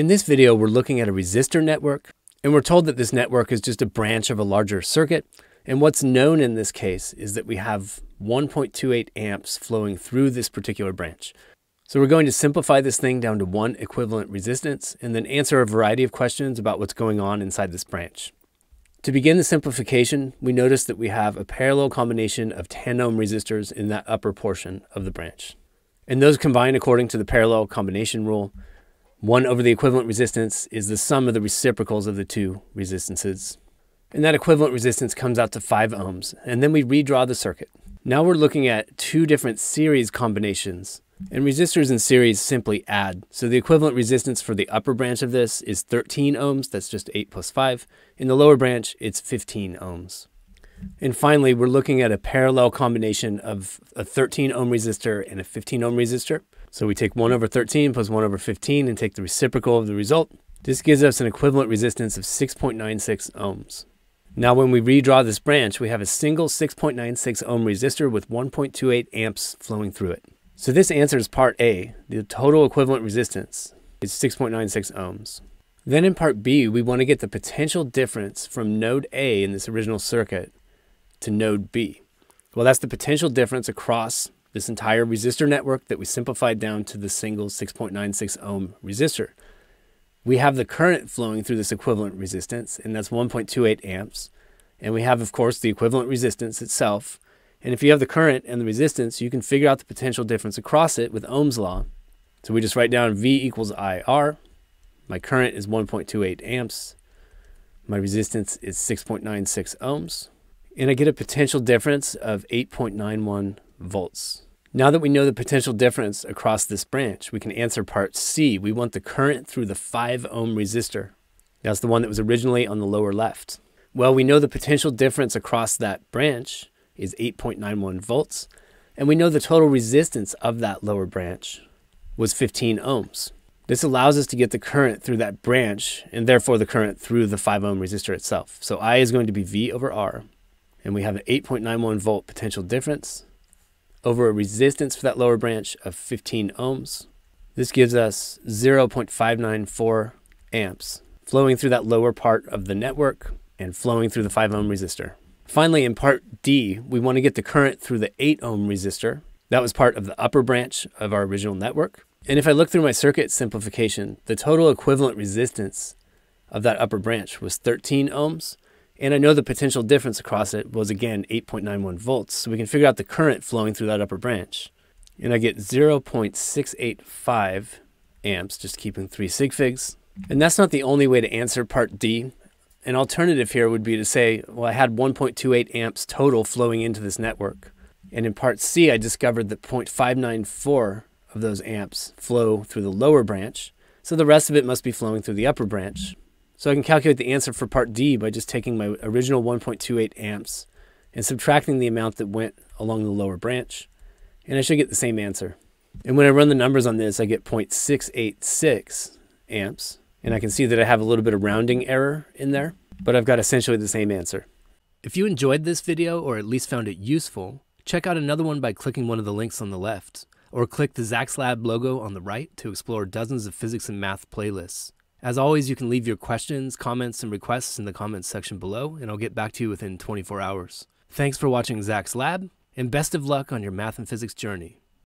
In this video, we're looking at a resistor network, and we're told that this network is just a branch of a larger circuit. And what's known in this case is that we have 1.28 amps flowing through this particular branch. So we're going to simplify this thing down to one equivalent resistance and then answer a variety of questions about what's going on inside this branch. To begin the simplification, we notice that we have a parallel combination of 10 ohm resistors in that upper portion of the branch. And those combine according to the parallel combination rule. 1 over the equivalent resistance is the sum of the reciprocals of the two resistances. And that equivalent resistance comes out to 5 ohms. And then we redraw the circuit. Now we're looking at two different series combinations and resistors in series simply add. So the equivalent resistance for the upper branch of this is 13 ohms. That's just 8 plus 5. In the lower branch, it's 15 ohms. And finally, we're looking at a parallel combination of a 13 ohm resistor and a 15 ohm resistor. So we take 1 over 13 plus 1 over 15 and take the reciprocal of the result. This gives us an equivalent resistance of 6.96 ohms. Now when we redraw this branch, we have a single 6.96 ohm resistor with 1.28 amps flowing through it. So this answers part A. The total equivalent resistance is 6.96 ohms. Then in part B, we want to get the potential difference from node A in this original circuit to node B. Well, that's the potential difference across this entire resistor network that we simplified down to the single 6.96 ohm resistor. We have the current flowing through this equivalent resistance, and that's 1.28 amps. And we have, of course, the equivalent resistance itself, and if you have the current and the resistance, you can figure out the potential difference across it with Ohm's law. So we just write down V equals IR. My current is 1.28 amps. My resistance is 6.96 ohms. And I get a potential difference of 8.91 volts. Now that we know the potential difference across this branch, we can answer part C. We want the current through the 5 ohm resistor. That's the one that was originally on the lower left. Well, we know the potential difference across that branch is 8.91 volts. And we know the total resistance of that lower branch was 15 ohms. This allows us to get the current through that branch and therefore the current through the 5 ohm resistor itself. So I is going to be V over R. And we have an 8.91 volt potential difference over a resistance for that lower branch of 15 ohms. This gives us 0.594 amps flowing through that lower part of the network and flowing through the 5 ohm resistor. Finally, in part D, we want to get the current through the 8 ohm resistor. That was part of the upper branch of our original network. And if I look through my circuit simplification, the total equivalent resistance of that upper branch was 13 ohms. And I know the potential difference across it was again 8.91 volts. So we can figure out the current flowing through that upper branch. And I get 0.685 amps, just keeping three sig figs. And that's not the only way to answer part D. An alternative here would be to say, well, I had 1.28 amps total flowing into this network. And in part C, I discovered that 0.594 of those amps flow through the lower branch. So the rest of it must be flowing through the upper branch. So I can calculate the answer for part D by just taking my original 1.28 amps and subtracting the amount that went along the lower branch. And I should get the same answer. And when I run the numbers on this, I get 0.686 amps and I can see that I have a little bit of rounding error in there, but I've got essentially the same answer. If you enjoyed this video or at least found it useful, check out another one by clicking one of the links on the left, or click the Zak's Lab logo on the right to explore dozens of physics and math playlists. As always, you can leave your questions, comments, and requests in the comments section below, and I'll get back to you within 24 hours. Thanks for watching Zak's Lab, and best of luck on your math and physics journey.